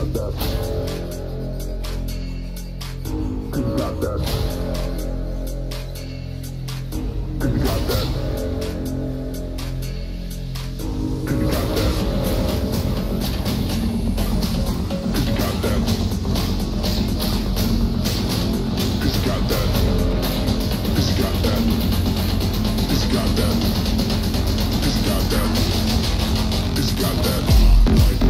Conductor. Conductor. Conductor. Conductor. Conductor. Conductor. Conductor. Conductor. Conductor. Conductor. Conductor.